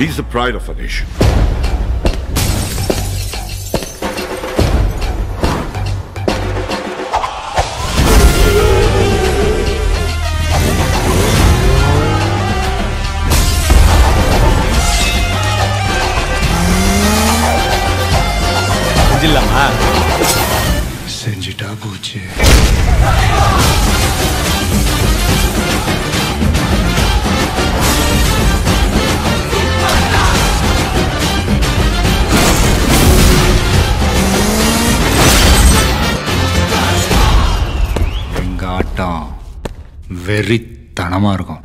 He's the pride of a nation. செஞ்சிடலாமா செஞ்சுட்டா போச்சு ஆட்டம் வெறித்தனமாக இருக்கும்.